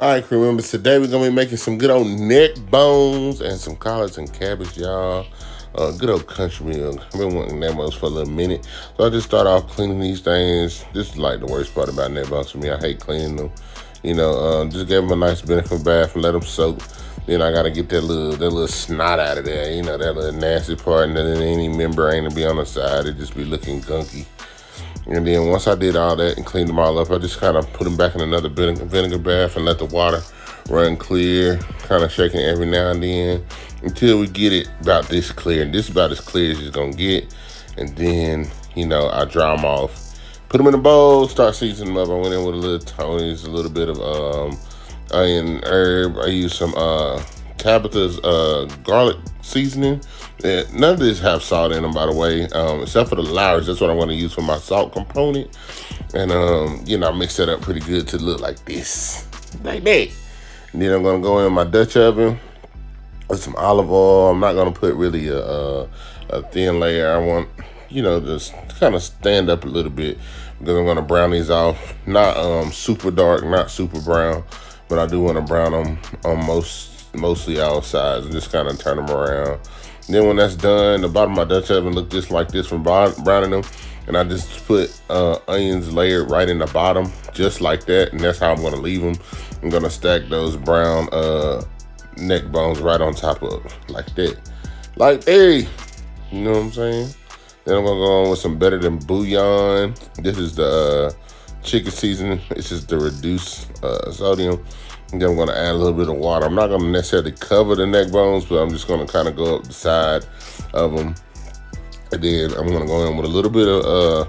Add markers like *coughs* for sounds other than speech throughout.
All right, crew members. Today we're gonna be making some good old neck bones and some collards and cabbage, y'all. Uh, good old country meal. I've been wanting neck bones for a little minute, so I just start off cleaning these things. This is like the worst part about neck bones for me. I hate cleaning them. You know, uh, just give them a nice vinegar bath and let them soak. Then I gotta get that little that little snot out of there. You know, that little nasty part, and then any membrane to be on the side. It just be looking gunky. And then once I did all that and cleaned them all up, I just kind of put them back in another vinegar, bath and let the water run clear, kind of shaking every now and then until we get it about this clear. And this is about as clear as it's gonna get. And then, you know, I dry them off. Put them in a bowl, start seasoning them up. I went in with a little Tony's, a little bit of um, onion, herb. I used some uh, Tabitha's uh, garlic seasoning. none of these have salt in them, by the way, um, except for the Lawry's. That's what I'm going to use for my salt component. And, um, you know, I mix that up pretty good to look like this, like that. And then I'm going to go in my Dutch oven with some olive oil. I'm not going to put really a, a, a thin layer. I want, you know, just kind of stand up a little bit because I'm going to brown these off. Not um, super dark, not super brown, but I do want to brown them on most mostly outside and just kind of turn them around. Then when that's done, the bottom of my Dutch oven look just like this from browning them. And I just put uh, onions layered right in the bottom, just like that. And that's how I'm gonna leave them. I'm gonna stack those brown uh, neck bones right on top of like that. Like, hey, you know what I'm saying? Then I'm gonna go on with some better than bouillon. This is the uh, chicken seasoning. It's just the reduced uh, sodium. Then I'm gonna add a little bit of water. I'm not gonna necessarily cover the neck bones, but I'm just gonna kind of go up the side of them. And then I'm gonna go in with a little bit of uh,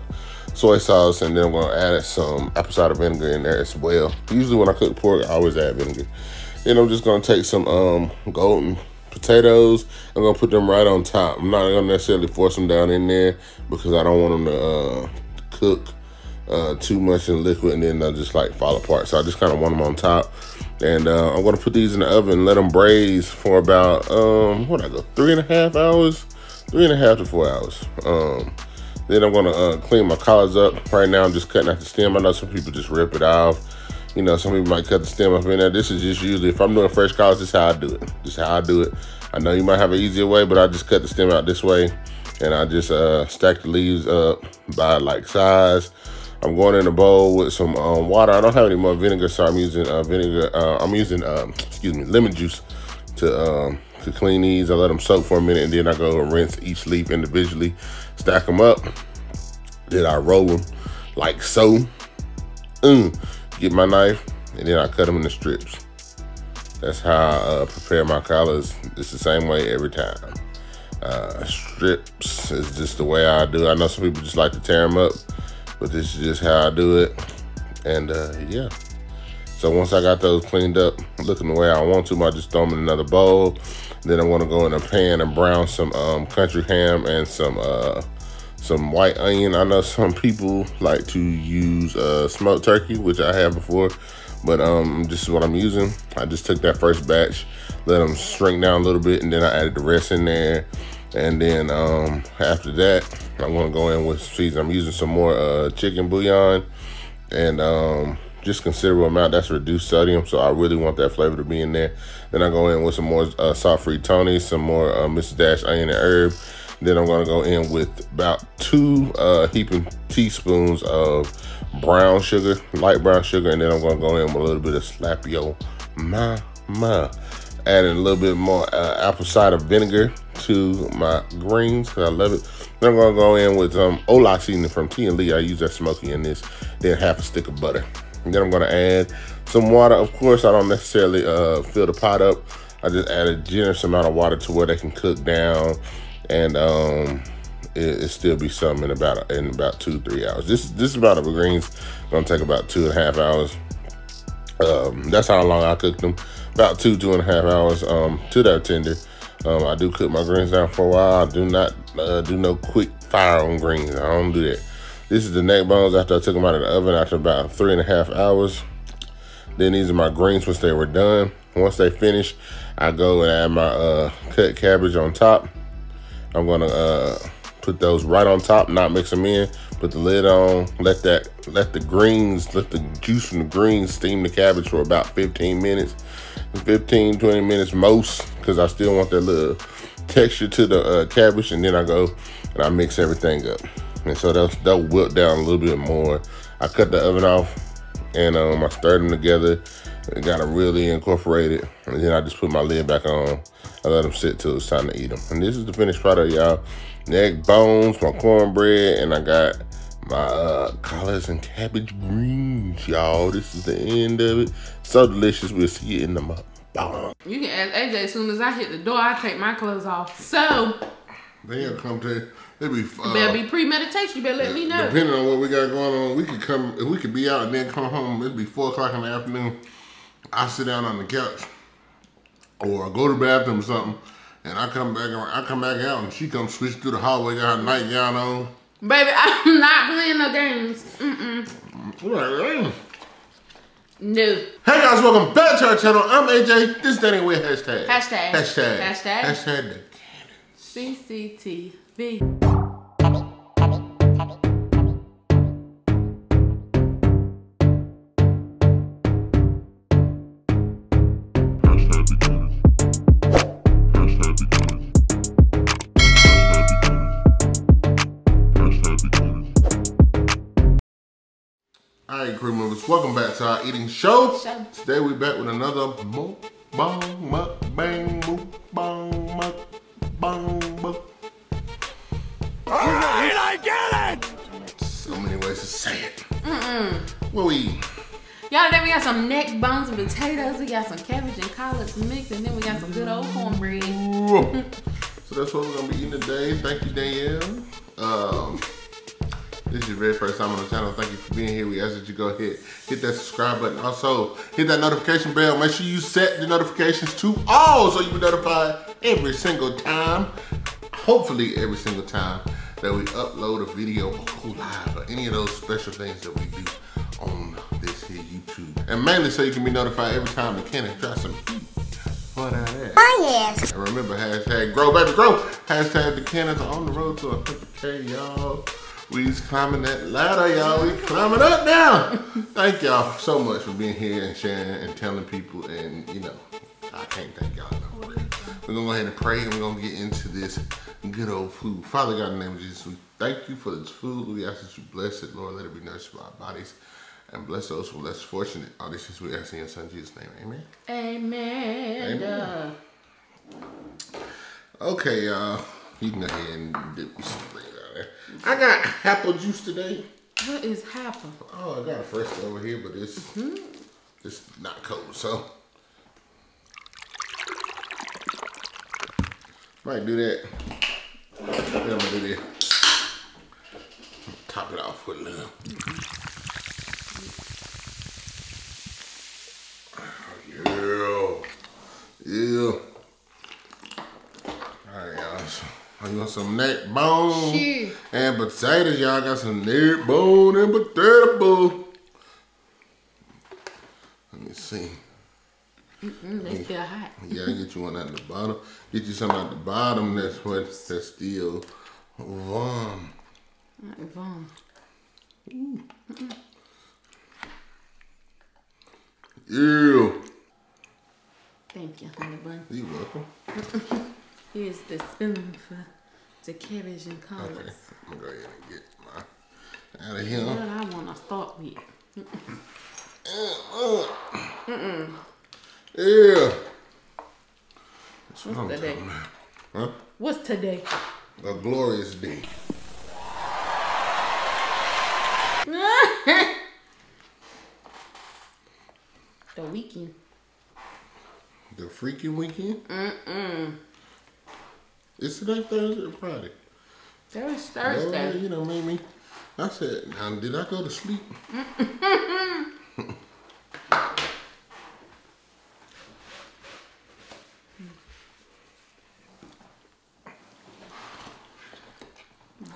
soy sauce, and then I'm gonna add some apple cider vinegar in there as well. Usually when I cook pork, I always add vinegar. Then I'm just gonna take some um, golden potatoes. I'm gonna put them right on top. I'm not gonna necessarily force them down in there because I don't want them to uh, cook uh, too much in liquid and then they'll just like fall apart. So I just kind of want them on top. And uh, I'm gonna put these in the oven let them braise for about, um, what I go, three and a half hours? Three and a half to four hours. Um, then I'm gonna uh, clean my collards up. Right now I'm just cutting out the stem. I know some people just rip it off. You know, some people might cut the stem up in there. This is just usually, if I'm doing fresh collards, this is how I do it. This is how I do it. I know you might have an easier way, but I just cut the stem out this way. And I just uh, stack the leaves up by like size. I'm going in a bowl with some um, water. I don't have any more vinegar, so I'm using uh, vinegar. Uh, I'm using, um, excuse me, lemon juice to um, to clean these. I let them soak for a minute, and then I go and rinse each leaf individually, stack them up. Then I roll them like so. Mm. Get my knife, and then I cut them into strips. That's how I uh, prepare my collards. It's the same way every time. Uh, strips is just the way I do. I know some people just like to tear them up but this is just how I do it. And uh, yeah. So once I got those cleaned up, looking the way I want to, I just throw them in another bowl. Then I'm gonna go in a pan and brown some um, country ham and some uh, some white onion. I know *laughs* some people like to use uh, smoked turkey, which I have before, but um, this is what I'm using. I just took that first batch, let them shrink down a little bit, and then I added the rest in there. And then um, after that, I'm gonna go in with season. I'm using some more uh, chicken bouillon and um, just considerable amount. That's reduced sodium, so I really want that flavor to be in there. Then I go in with some more uh, salt-free Tony, some more uh, Mrs. Dash onion and herb. Then I'm gonna go in with about two uh, heaping teaspoons of brown sugar, light brown sugar, and then I'm gonna go in with a little bit of Slap Slapio Mama. Adding a little bit more uh, apple cider vinegar to my greens because I love it. Then I'm gonna go in with um Ola seasoning from T and Lee. I use that smoky in this. Then half a stick of butter. And then I'm gonna add some water. Of course, I don't necessarily uh, fill the pot up. I just add a generous amount of water to where they can cook down, and um, it, it still be something in about in about two three hours. This this amount of greens gonna take about two and a half hours. Um, that's how long I cook them. About two two and a half hours um, to that tender. Um, I do cook my greens down for a while. I do not uh, do no quick fire on greens. I don't do that. This is the neck bones after I took them out of the oven after about three and a half hours. Then these are my greens once they were done. Once they finish, I go and add my uh, cut cabbage on top. I'm gonna uh, put those right on top, not mix them in, Put the lid on. Let that let the greens, let the juice from the greens steam the cabbage for about 15 minutes. 15, 20 minutes most, because I still want that little texture to the uh, cabbage. And then I go and I mix everything up. And so they'll, they'll wilt down a little bit more. I cut the oven off and um, I stirred them together. and got them really incorporated. And then I just put my lid back on. I let them sit till it's time to eat them. And this is the finished product, y'all. Neck bones, my cornbread, and I got my uh, collards and cabbage greens, y'all. This is the end of it. So delicious. We'll see you in the month. You can ask AJ as soon as I hit the door, I take my clothes off. So. They'll come to it be uh, better be premeditation. You better let me know. Depending on what we got going on, we could come. If we could be out and then come home, it'd be four o'clock in the afternoon. I sit down on the couch, or I go to the bathroom or something, and I come back. I come back out, and she comes switch through the hallway, got her nightgown on. Baby, *laughs* I'm not playing no games. Mm mm. No. Hey guys, welcome back to our channel. I'm AJ. This is Dani with hashtag. Hashtag. Hashtag. Hashtag. Hashtag. CCTV. Alright, crew members, welcome back to our eating show. show. Today we back with another mukbang, mukbang, mukbang, mukbang, mukbang. Alright, I get it! So many ways to say it. Mm-mm. What we eating? Y'all, today we got some neck bones and potatoes. We got some cabbage and collards mixed, and then we got some good old cornbread. *laughs* so that's what we're gonna be eating today. Thank you, Danielle. Um, this is your very first time on the channel, thank you for being here. We ask that you go ahead, hit that subscribe button. Also, hit that notification bell. Make sure you set the notifications to all so you'll be notified every single time, hopefully every single time that we upload a video or go live or any of those special things that we do on this here YouTube. And mainly so you can be notified every time we can and try some heat that Oh yes. And remember, hashtag grow baby grow. Hashtag the cannons are on the road to a 100K, y'all. We's climbing that ladder, y'all. We climbing up now. Thank y'all so much for being here and sharing and telling people. And, you know, I can't thank y'all enough. We're going to go ahead and pray and we're going to get into this good old food. Father God, in the name of Jesus, we thank you for this food. We ask that you bless it, Lord. Let it be nourished by our bodies. And bless those who are less fortunate. All this is we ask in your son Jesus' name. Amen. Amen. Amen. Uh, okay, y'all. You can go ahead and dip me I got apple juice today. What is apple? Oh, I got a fresh over here, but it's mm -hmm. it's not cold, so might do that. Then I'm gonna do that. Top it off with a little. Yeah, yeah. I got some neck bone Shoot. and potatoes. Y'all got some neck bone and potato. Let me see. Mm-mm, they still hot. Yeah, I get you one at the bottom. Get you some at the bottom that's what that's still warm. Not warm. Yeah. Thank you, honey bun. You're welcome. Here's the spoon for the cabbage and collards. Okay, I'm gonna go ahead and get my out of here. What I wanna start with. Mm-mm. Yeah. What's today? Huh? What's today? A glorious day. *laughs* the weekend. The freaking weekend? Mm-mm. Is today Thursday or Friday? That was Thursday. Oh, you know, made me. I said, now, did I go to sleep?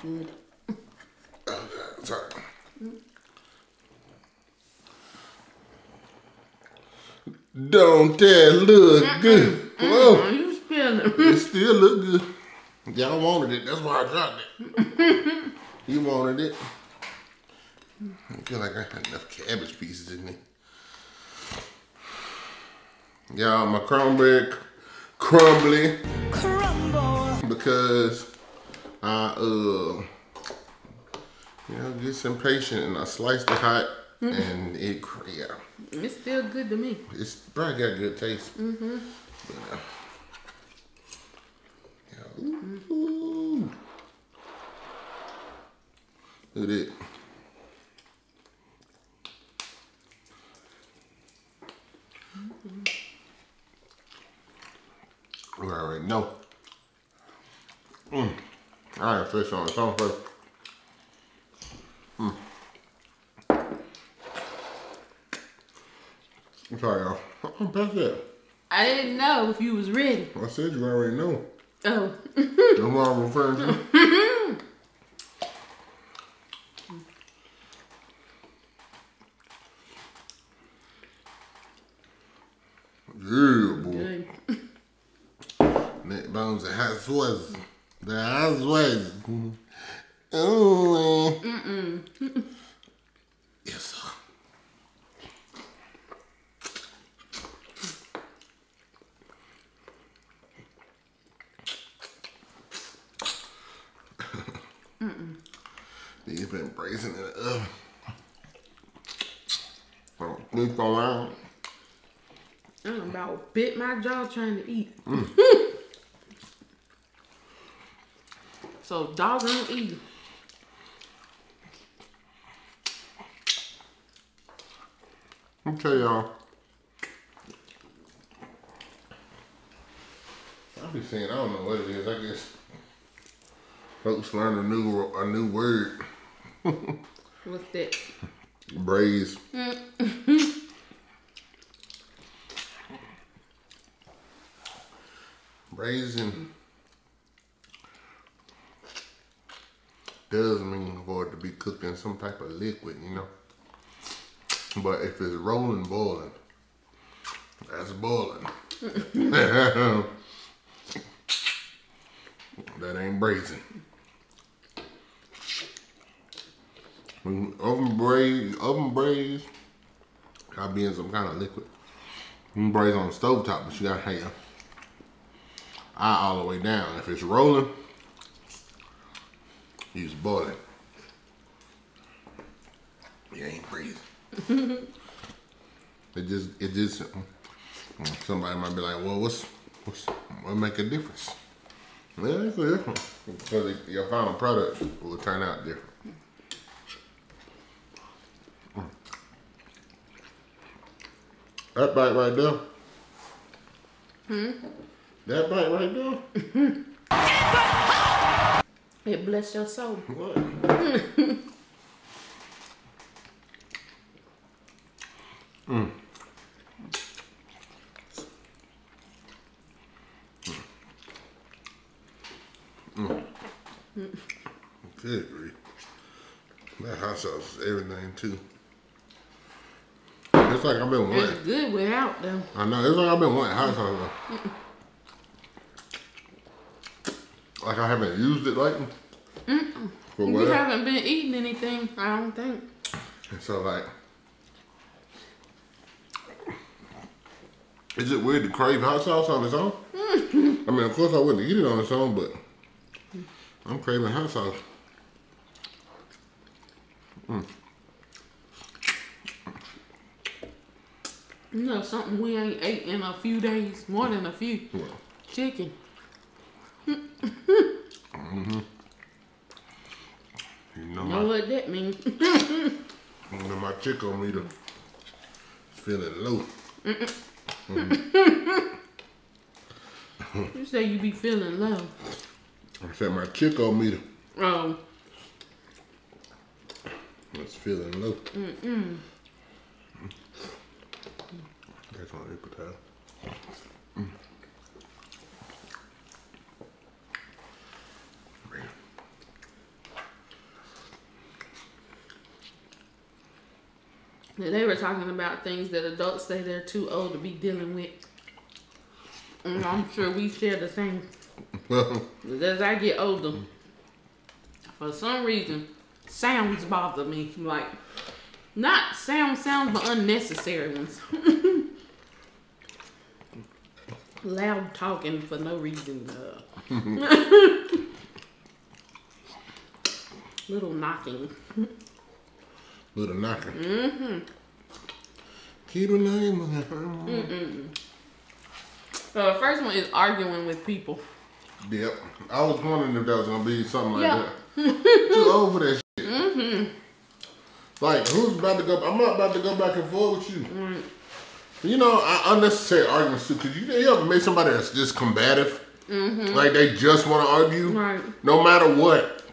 Good. *laughs* Sorry. Don't that look good? Whoa. You spilling. It still look good. Y'all wanted it. That's why I dropped it. *laughs* you wanted it. I feel like I had enough cabbage pieces in me. Y'all, my cornbread crumbly. Crumble. Because I, uh, you know, get impatient and I sliced it hot mm-hmm. and it, yeah. It's still good to me. It's probably got good taste. Mm-hmm. Ooh. Look at it. We already know. Mm. I got fish on the tongue first. Mm. I'm sorry, y'all. I'm past that. I didn't know if you was ready. I said you already know. Oh. That's what I'm referring to. Yeah, boy. Good. Neck bones and hot sweats. The hot sweats. Oh. Mm-mm. yes, sir. Mm-mm. These been bracing it up. Sleep around. I'm about bit my jaw trying to eat. Mm. *laughs* so doggone eat. I'll tell y'all. I be saying I don't know what it is. I guess folks learn a new a new word. What's that? Braise. *laughs* Braising does mean for it to be cooked in some type of liquid, you know. But if it's rolling, boiling, that's boiling. *laughs* that ain't braising. When oven braise, oven braise, gotta be in some kind of liquid. You can braise on the stove top, but you gotta have eye all the way down. If it's rolling, he's boiling. He ain't breathing. *laughs* it just, it just, somebody might be like, well, what's, what's, what make a difference? Yeah, it's different. Because your final product will turn out different. That bite right there. Hmm? That bite right there. *laughs* it bless your soul. What? *laughs* mm. Mm. Good grief. That hot sauce is everything too. It's like I've been wanting. It's good without them. I know. It's like I've been wanting hot sauce though. Like I haven't used it lately. Mm -mm. You haven't been eating anything, I don't think. And so like, is it weird to crave hot sauce on its own? I mean, of course I wouldn't eat it on its own, but I'm craving hot sauce. Mm. You know something we ain't ate in a few days, more than a few. What? Chicken mm-hmm. You know, know my, what that means. you know my chick-o-meter feeling low. Mm -mm. *laughs* you say you be feeling low. I said my chick-o-meter. Oh. It's feeling low. Mm-mm. That's one of They were talking about things that adults say they're too old to be dealing with. And I'm sure we share the same. *laughs* As I get older, for some reason, sounds bother me. Like, not sound sounds, but unnecessary ones. *laughs* Loud talking for no reason. Uh. *laughs* Little knocking. Little knocker. Mm-hmm. Keep a name on it. Mm-mm. So the first one is arguing with people. Yep. I was wondering if that was gonna be something like Yeah. that. Too old for that shit. Mm-hmm. Like, who's about to go? I'm not about to go back and forth with you. Mm. You know, I, unnecessary arguments too. Cause you, you ever meet somebody that's just combative, mm-hmm. like they just want to argue, Mm-hmm. Right. no matter what.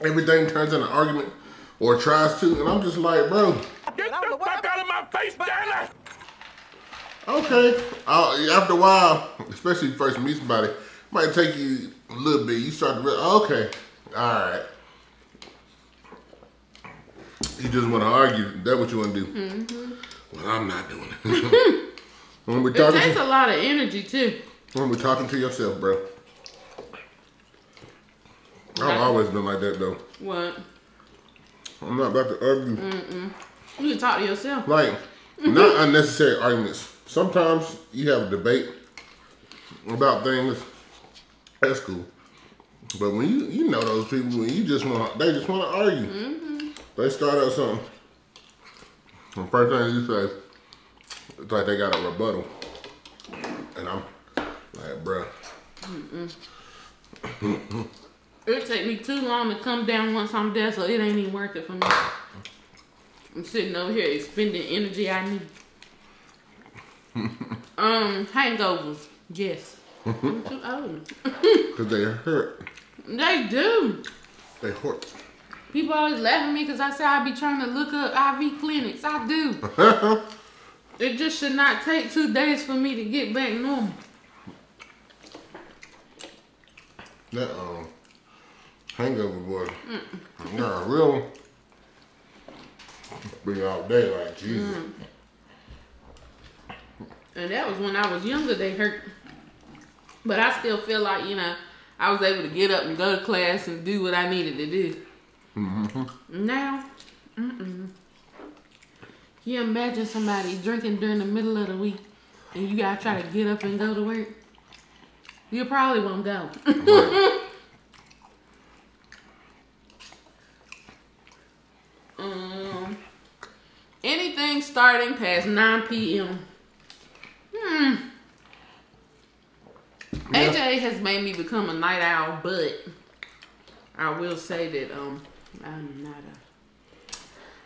Everything turns into an argument or tries to, and I'm just like, bro, Get the fuck out of my face, Dana! Okay. Uh, after a while, especially if you first meet somebody, it might take you a little bit. You start to realize, okay, all right. You just want to argue. That's what you want to do. Well, I'm not doing it. *laughs* when we're It takes to, a lot of energy too. when we're talking to yourself, bro. Right. I've always been like that though. What? I'm not about to argue. You can talk to yourself. Like, not unnecessary arguments. Sometimes you have a debate about things. That's cool. But when you you know those people, when you just want they just want to argue. Mm-hmm. They start out something. The first thing you say, it's like they got a rebuttal, and I'm like, bruh. *laughs* It take me too long to come down once I'm there, so it ain't even worth it for me. I'm sitting over here expending energy I need. *laughs* um, hangovers, yes. I'm too old. Cause they hurt. They do. They hurt. People always laugh at me because I say I be trying to look up IV clinics. I do. *laughs* It just should not take two days for me to get back normal. that um hangover boy. Yeah, real. Be all day like Jesus. And that was when I was younger, they hurt. But I still feel like, you know, I was able to get up and go to class and do what I needed to do. Now, mm-mm. You imagine somebody drinking during the middle of the week and you gotta try to get up and go to work? You probably won't go. um, *laughs* anything starting past 9 p.m. Hmm. Yeah. AJ has made me become a night owl, but I will say that um I'm not a.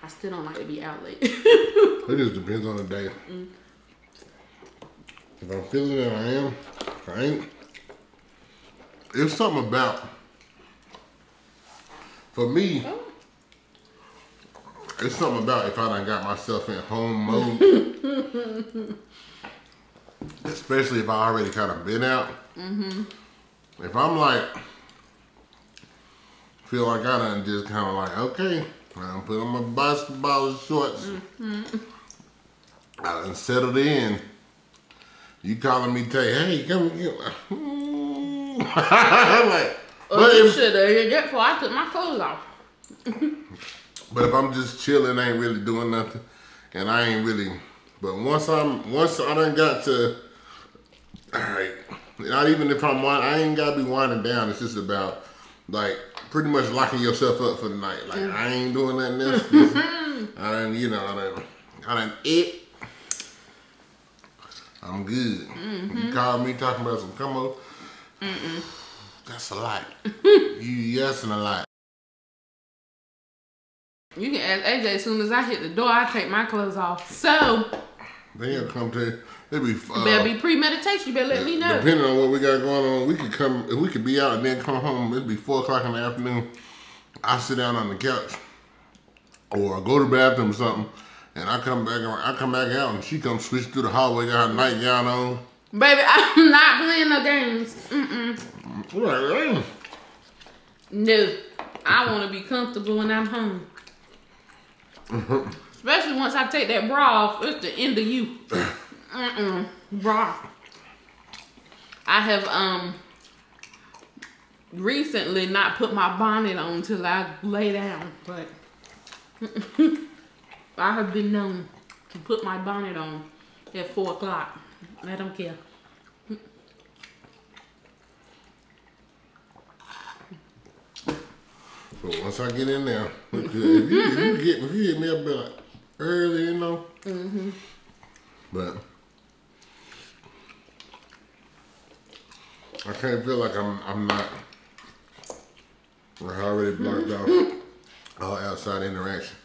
I still don't like to be out late. *laughs* It just depends on the day. If I'm feeling it, I am. If I ain't. It's something about. For me, it's something about if I done got myself in home mode. *laughs* Especially if I already kind of been out. Mm-hmm. If I'm like, feel like I done just kind of like, okay, I'm put on my basketball shorts. Mm-hmm. I done settled in. You calling me, tell you, hey, come get *laughs* I'm like, Oh, but you if, should have. Before I took my clothes off. *laughs* but if I'm just chilling, I ain't really doing nothing, and I ain't really. But once I'm, once I done got to, all right, not even if I'm winding, I ain't gotta be winding down. It's just about like pretty much locking yourself up for the night. Like I ain't doing nothing else. *laughs* This- I done, you know, I done, I done it. I'm good. You mm-hmm. call me talking about some come over. That's a lot. *laughs* you yes and a lot. You can ask AJ as soon as I hit the door, I take my clothes off. So, Then you'll come to it be uh, better be premeditation. You better let me know. Depending on what we got going on, we could come if we could be out and then come home. It'd be four o'clock in the afternoon. I sit down on the couch or I go to the bathroom or something, and I come back. I come back out and she comes switch through the hallway, got her nightgown on. Baby, *laughs* I'm not playing no games. Like, "Damn." No. I want to be comfortable when I'm home. Especially once I take that bra off, it's the end of you. Mm-mm. Bra. I have, um, recently not put my bonnet on till I lay down, but *laughs* I have been known to put my bonnet on at four o'clock. I don't care. So once I get in there, *laughs* if you, if you get if you hit me up like early, you know. Mm-hmm. But I can't feel like I'm I'm not. We're already blocked off all outside interaction.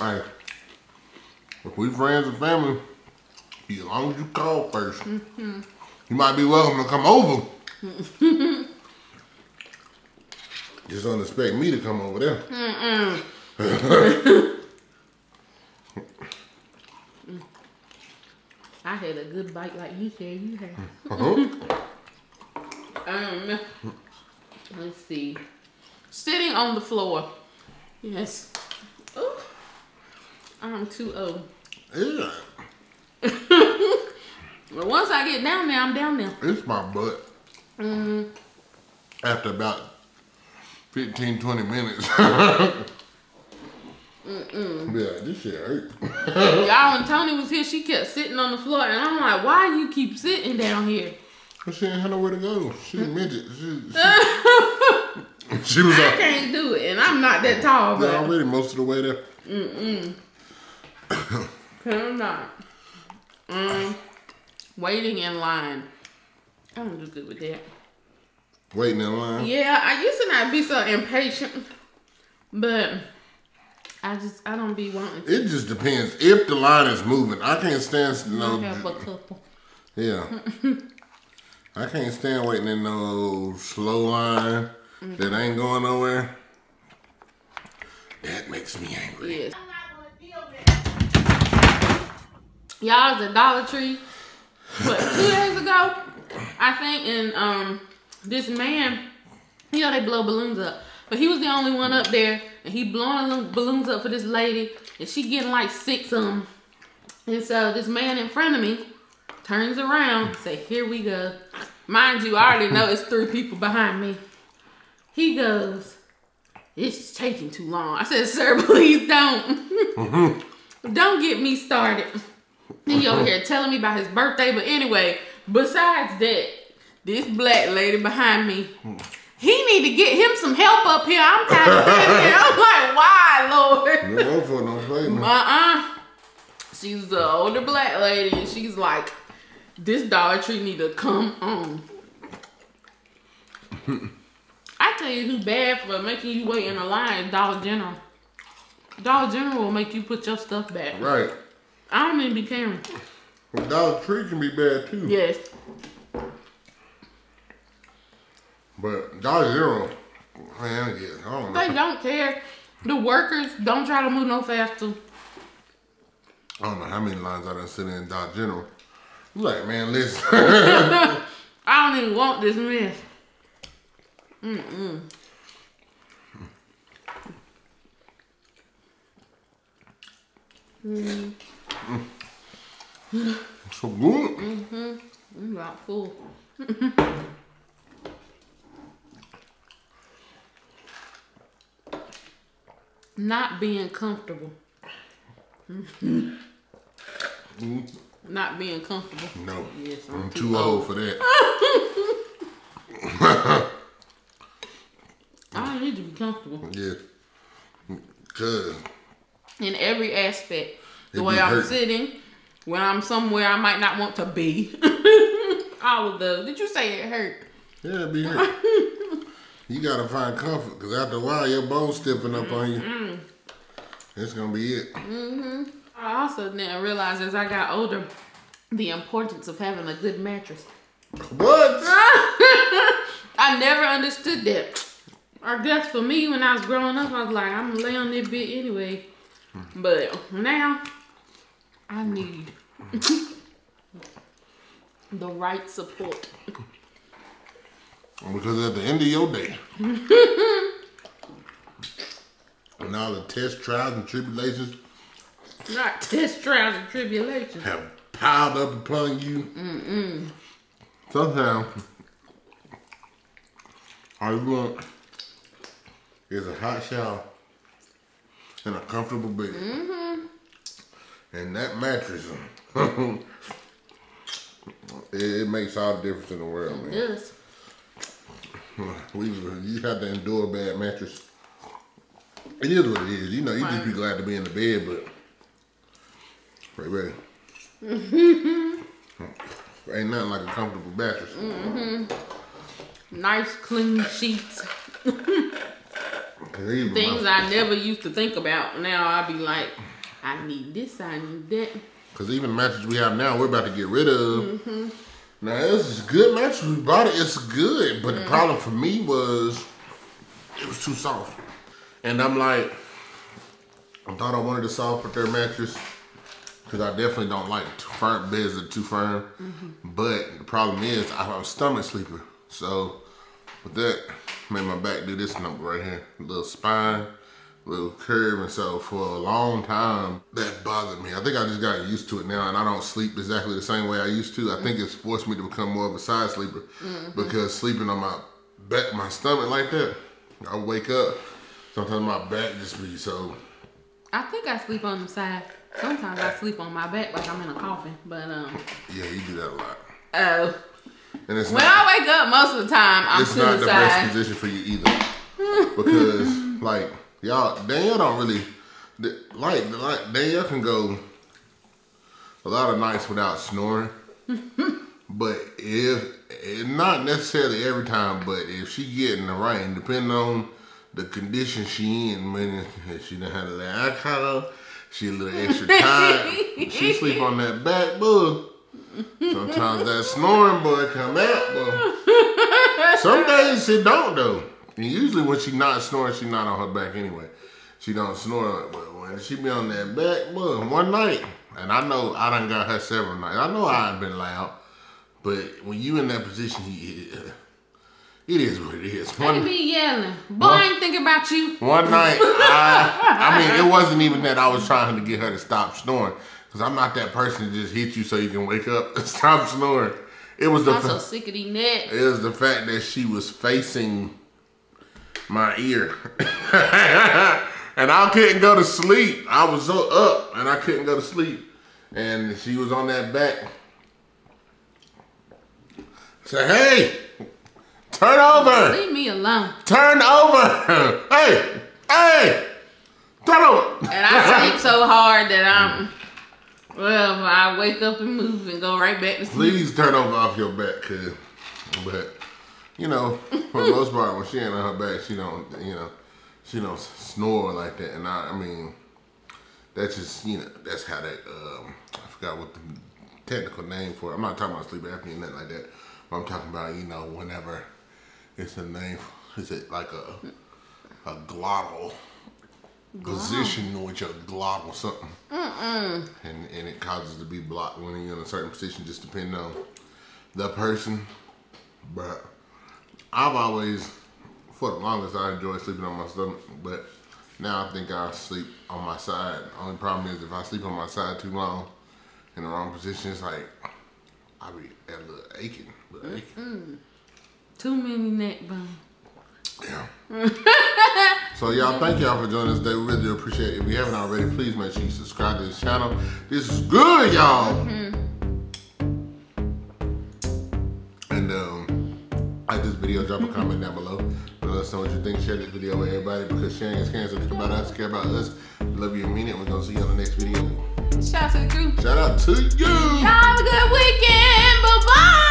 Like, if we friends and family, as long as you call 1st you might be welcome to come over. *laughs* Just don't expect me to come over there. I had a good bite like you said you had. Uh-huh. Um, let's see. Sitting on the floor. Yes. Ooh. I'm too old. Yeah, *laughs* But once I get down there, I'm down there. it's my butt. After about 15, 20 minutes. *laughs* Yeah, this shit hurt. *laughs* Y'all, when Tony was here, she kept sitting on the floor, and I'm like, why you keep sitting down here? she ain't had nowhere to go. She admitted. She, *laughs* she, she was I uh, can't do it, and I'm not that tall, but already most of the way there. I'm *coughs* not. Um, waiting in line. I don't do good with that. Waiting in line. Yeah, I used to not be so impatient, but I just I don't be wanting to It just depends if the line is moving. I can't stand no. have a couple. Yeah. I can't stand waiting in no slow line that ain't going nowhere. That makes me angry. Yes. Y'all was at Dollar Tree, what, two days ago? I think, and um, this man, you know they blow balloons up, but he was the only one up there, and he blowing lo- balloons up for this lady, and she getting like six of them. And so this man in front of me turns around, say, "Here we go." Mind you, I already know it's three people behind me. He goes, "It's taking too long." I said, "Sir, *laughs* please don't." Mm-hmm. Don't get me started. He over here telling me about his birthday, but anyway, besides that, this black lady behind me, he need to get him some help up here. I'm tired of here. I'm like, why, Lord? No for no. Uh-uh. She's the older black lady, and she's like, this Dollar Tree need to come on. I tell you who bad for making you wait in a line Dollar General. Dollar General will make you put your stuff back. Right. I don't even be caring. Well, Dollar Tree can be bad too. Yes. But Dollar General, man, yeah, I don't know. They don't care. The workers don't try to move no faster. I don't know how many lines I done sit in Dollar General. I'm like, man, listen. *laughs* I don't even want this mess. so good. Mm-hmm. I'm about full. *laughs* Not being comfortable. Mm-hmm. Not being comfortable. No, Yes, I'm I'm too too old. old for that. *laughs* I need to be comfortable Yeah. Cause in every aspect. The way I'm hurting. sitting, when I'm somewhere I might not want to be. *laughs* All of those. Did you say it hurt? yeah, it be hurt. *laughs* you gotta find comfort, cause after a while your bones stiffen up on you. That's gonna be it. Mhm. I also didn't realize as I got older the importance of having a good mattress. What? *laughs* I never understood that. I guess for me, when I was growing up, I was like, I'm gonna lay on this bit anyway. But now, I need *laughs* the right support. *laughs* Because at the end of your day, *laughs* and all the tests, trials, and tribulations Not test trials and tribulations. have piled up upon you, sometimes All you want is a hot shower and a comfortable bed. Mm-hmm. And that mattress, *laughs* it, it makes all the difference in the world, man. Yes. *laughs* We, you have to endure a bad mattress. It is what it is. You know, you just be glad to be in the bed, but right, *laughs* right. Ain't nothing like a comfortable mattress. Mm-hmm. Nice clean sheets. Things I never used to think about. Now I be like, I need this, I need that. Cause even the mattress we have now, we're about to get rid of. Now this is a good mattress. We bought it. It's good, but the mm-hmm. problem for me was it was too soft. And I'm like, I thought I wanted a soft their mattress because I definitely don't like firm beds that are too firm. Mm-hmm. But the problem is I'm a stomach sleeper, so with that made my back do this number right here, little spine little curve and so for a long time that bothered me. I think I just got used to it now and I don't sleep exactly the same way I used to. I think it's forced me to become more of a side sleeper because sleeping on my back, my stomach like that, I wake up, sometimes my back just be so, I think I sleep on the side. Sometimes I sleep on my back like I'm in a coffin. But um yeah, you do that a lot. oh. And it's When not, I wake up most of the time I'm it's not the the best position for you either. because like y'all, Danielle don't really like like Danielle can go a lot of nights without snoring. *laughs* but if not necessarily every time, but if she get in the rain, depending on the condition she in, meaning if she done had a little alcohol, she a little extra *laughs* tired, she sleep on that back, boy. Sometimes that snoring boy come out, boy. Some days she don't though. And usually when she not snoring, she not on her back anyway. She don't snore. But when she be on that back, boy, one night, and I know I done got her several nights. I know I ain't been loud, but when you in that position, he, it is what it is. One, be yelling. Boy, What? I ain't thinking about you. one night, *laughs* I, I mean, it wasn't even that I was trying to get her to stop snoring. Cause I'm not that person to just hit you so you can wake up *laughs* and stop snoring. It was the I'm so sick of these it was the fact that she was facing my ear. *laughs* and I couldn't go to sleep. I was so up and I couldn't go to sleep. And she was on that back. Say, hey, turn over. Leave me alone. Turn over. *laughs* hey, hey, turn over. And I sleep so hard that I'm mm. well, I wake up and move and go right back to sleep. Please turn over off your back, kid. but you know, for the most part, when she ain't on her back, she don't, you know, she don't snore like that. And I, I mean, that's just, you know, that's how that. Um, I forgot what the technical name for. it. I'm not talking about sleep apnea, and nothing like that. But I'm talking about, you know, whenever it's a name, is it like a a glottal position with your glottal something? and and it causes to be blocked when you're in a certain position, just depending on the person. But I've always, for the longest, I enjoyed sleeping on my stomach. But now I think I sleep on my side. Only problem is if I sleep on my side too long in the wrong position, it's like I be a little aching, little aching. Too many neck bones. Yeah. *laughs* so y'all, thank y'all for joining us today. We really do appreciate it. If you haven't already, please make sure you subscribe to this channel. This is good, y'all. And video, drop a comment down below. Let us know what you think. Share this video with everybody because sharing is caring. So care about us, care about us. Love you and mean it. We're gonna see you on the next video. Shout out to the crew. Shout out to you. Y'all have a good weekend. Bye bye.